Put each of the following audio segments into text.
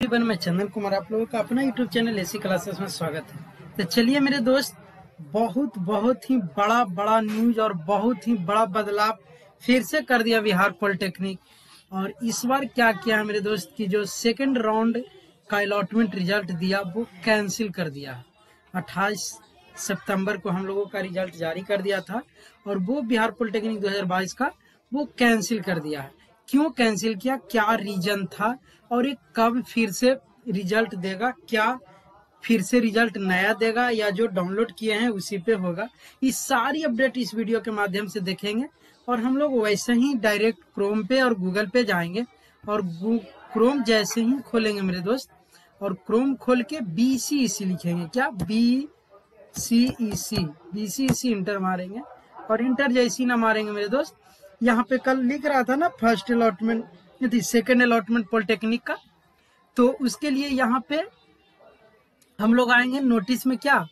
मैं चंदन कुमार आप लोगों का अपना यूट्यूब चैनल एसी क्लासेस में स्वागत है। तो चलिए मेरे दोस्त, बहुत बहुत ही बड़ा बड़ा न्यूज़ और बहुत ही बड़ा बदलाव फिर से कर दिया बिहार पॉलिटेक्निक और इस बार क्या किया है मेरे दोस्त की जो सेकंड राउंड का अलॉटमेंट रिज़ल्ट दिया, वो कैंसिल कर दिया। अट्ठाईस सितंबर को हम लोगों का रिज़ल्ट जारी कर दिया था और वो बिहार पॉलिटेक्निक 2022 का वो कैंसिल कर दिया है। क्यों कैंसिल किया? क्या रीजन था? और ये कब फिर से रिज़ल्ट देगा? क्या फिर से रिज़ल्ट नया देगा या जो डाउनलोड किए हैं उसी पे होगा? ये सारी अपडेट इस वीडियो के माध्यम से देखेंगे। और हम लोग वैसे ही डायरेक्ट क्रोम पे और गूगल पे जाएँगे। और क्रोम जैसे ही खोलेंगे मेरे दोस्त। और क्रोम खोल के बी सी सी लिखेंगे। क्या? B C E C B C C enter मारेंगे। और इंटर जैसी ना मारेंगे मेरे दोस्त। यहाँ पे कल लिख रहा था ना फ़र्स्ट अलॉटमेंट यदि सेकेंड अलॉटमेंट पॉलिटेक्निक का। तो उसके लिए यहाँ पे हम लोग आएँगे नोटिस में क्या?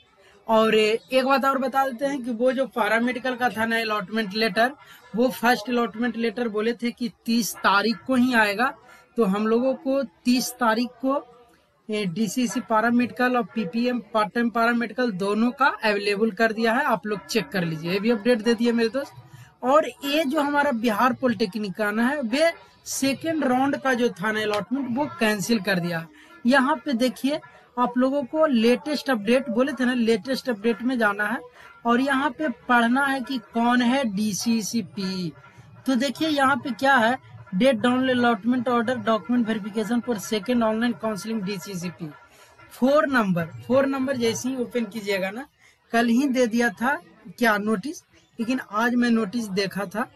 और एक बात और बता देते हैं कि वो जो पैरामेडिकल का था ना अलॉटमेंट लेटर वो फ़र्स्ट अलॉटमेंट लेटर बोले थे कि तीस तारीख को ही आएगा। तो हम लोगों को तीस तारीख को डीसीसी पैरामेडिकल और पीपीएम पार्ट टाइम पैरामेडिकल दोनों का अवेलेबल कर दिया है। आप लोग चेक कर लीजिए। ये भी अपडेट दे दिए मेरे दोस्त। और ये जो हमारा बिहार पॉलिटेक्निक का ना है, वे सेकेंड राउंड का जो था ना अलॉटमेंट वो कैंसिल कर दिया। यहाँ पे देखिए, आप लोगों को लेटेस्ट अपडेट बोले थे ना लेटेस्ट अपडेट में जाना है। और यहाँ पे पढ़ना है कि कौन है डीसीसीपी तो देखिए, यहाँ पे क्या है date down allotment order document verification for second online counselling DCCP four number four number जैसे ही ओपन कीजिएगा ना, कल ही दे दिया था क्या नोटिस लेकिन आज मैं नोटिस देखा था।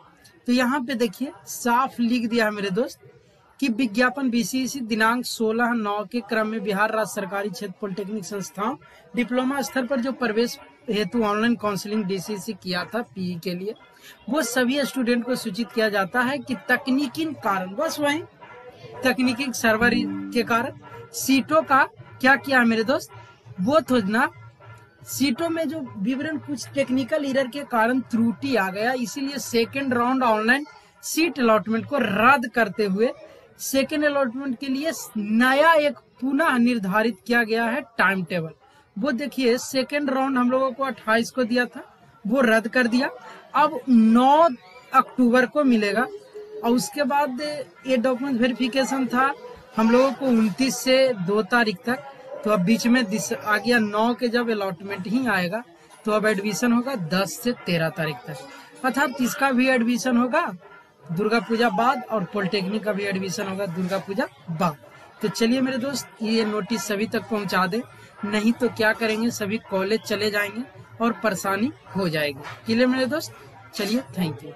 तो यहाँ पे देखिए, साफ़ लिख दिया है मेरे दोस्त कि विज्ञापन बीसीसी दिनांक 16 नौ के क्रम में बिहार राज्य सरकारी क्षेत्र पॉलिटेक्निक संस्थाओं, डिप्लोमा स्तर पर जो प्रवेश हेतु ऑनलाइन काउंसलिंग डीसीसी किया था पीई के लिए, वो सभी स्टूडेंट को सूचित किया जाता है कि तकनीकी कारण, बस वही, तकनीकी सर्वर के कारण, सीटों का क्या किया मेरे दोस्त? वो थोजना सीटों में जो विवरण कुछ टेक्निकल इरर के कारण त्रुटि आ गया, इसीलिए second round online seat allotment को रद्द करते हुए सेकेंड अलॉटमेंट के लिए नया एक पुनः निर्धारित किया गया है टाइम टेबल वो देखिए सेकेंड राउंड हम लोगों को 28 को दिया था, वो रद्द कर दिया। अब 9 अक्टूबर को मिलेगा, और उसके बाद ये डॉक्यूमेंट वेरिफिकेशन था, हम लोगों को 29 से 2 तारीख तक। तो अब बीच में आ गया नौ के जब अलॉटमेंट ही आएगा तो अब एडमिशन होगा दस से तेरह तारीख तक। अर्थात इसका भी एडमिशन होगा दुर्गा पूजा बाद और पॉलिटेक्निक का भी एडमिशन होगा दुर्गा पूजा बाद। तो चलिए मेरे दोस्त, ये नोटिस सभी तक पहुँचा दे। नहीं तो क्या करेंगे, सभी कॉलेज चले जाएँगे और परेशानी हो जाएगी। क्लियर मेरे दोस्त? चलिए थैंक यू